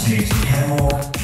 Safety Hammer.